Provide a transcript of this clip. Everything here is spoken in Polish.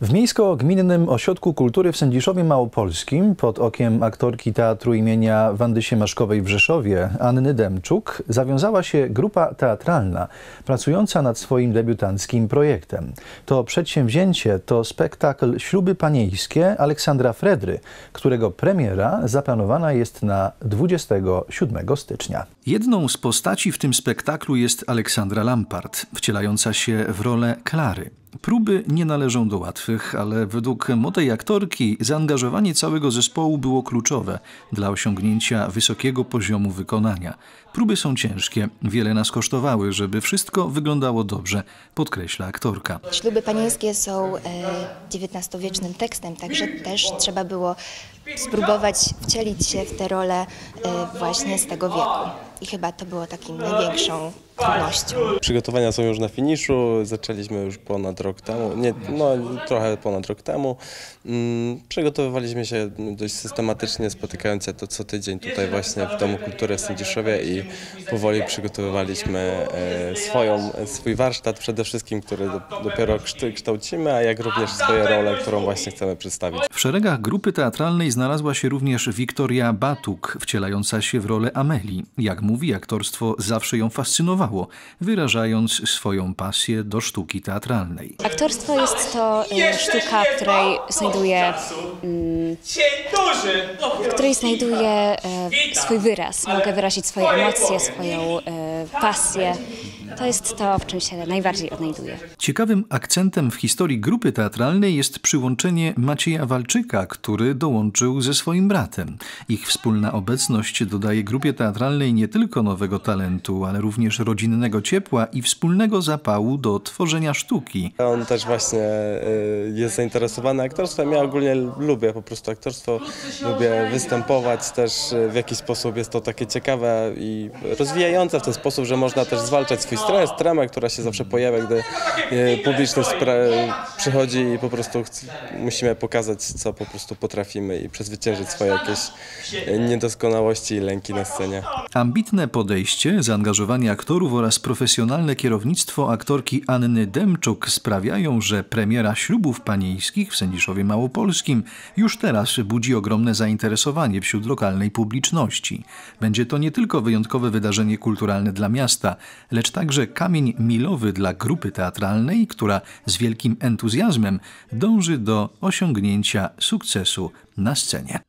W Miejsko-Gminnym Ośrodku Kultury w Sędziszowie Małopolskim pod okiem aktorki teatru imienia Wandy Siemaszkowej w Rzeszowie, Anny Demczuk, zawiązała się grupa teatralna pracująca nad swoim debiutanckim projektem. To przedsięwzięcie to spektakl Śluby Panieńskie Aleksandra Fredry, którego premiera zaplanowana jest na 27 stycznia. Jedną z postaci w tym spektaklu jest Aleksandra Lampart, wcielająca się w rolę Klary. Próby nie należą do łatwych, ale według młodej aktorki zaangażowanie całego zespołu było kluczowe dla osiągnięcia wysokiego poziomu wykonania. Próby są ciężkie, wiele nas kosztowały, żeby wszystko wyglądało dobrze, podkreśla aktorka. Śluby panieńskie są XIX-wiecznym tekstem, także też trzeba było spróbować wcielić się w tę rolę e, właśnie z tego wieku. I chyba to było takim największą trudnością. Przygotowania są już na finiszu, zaczęliśmy już ponad rok temu, nie, no trochę ponad rok temu. Mm, przygotowywaliśmy się dość systematycznie, spotykając się to co tydzień tutaj właśnie w Domu Kultury w Sędziszowie i powoli przygotowywaliśmy e, swoją, swój warsztat przede wszystkim, który dopiero kształcimy, a jak również swoje role, którą właśnie chcemy przedstawić. W szeregach grupy teatralnej znalazła się również Wiktoria Batuk, wcielająca się w rolę Amelii. Jak mówi, aktorstwo zawsze ją fascynowało, wyrażając swoją pasję do sztuki teatralnej. Aktorstwo jest to e, sztuka, w której znajduje, mm, w której znajduję e, swój wyraz. Mogę wyrazić swoje emocje, swoją e, pasję. To jest to, w czym się najbardziej odnajduję. Ciekawym akcentem w historii grupy teatralnej jest przyłączenie Macieja Walczyka, który dołączył ze swoim bratem. Ich wspólna obecność dodaje grupie teatralnej nie tylko nowego talentu, ale również rodzinnego ciepła i wspólnego zapału do tworzenia sztuki. On też właśnie y, jest zainteresowany aktorstwem. Ja ogólnie lubię po prostu aktorstwo, lubię występować też w jakiś sposób jest to takie ciekawe i rozwijające w ten sposób, że można też zwalczać swój stres, tremę, która się zawsze pojawia, gdy y, publiczność przychodzi i po prostu musimy pokazać, co po prostu potrafimy i przezwyciężyć swoje jakieś y, niedoskonałości i lęki na scenie. Ambitne podejście, zaangażowanie aktorów oraz profesjonalne kierownictwo aktorki Anny Demczuk sprawiają, że premiera ślubów panieńskich w Sędziszowie Małopolskim już teraz budzi ogromne zainteresowanie wśród lokalnej publiczności. Będzie to nie tylko wyjątkowe wydarzenie kulturalne dla miasta, lecz także kamień milowy dla grupy teatralnej, która z wielkim entuzjazmem dąży do osiągnięcia sukcesu na scenie.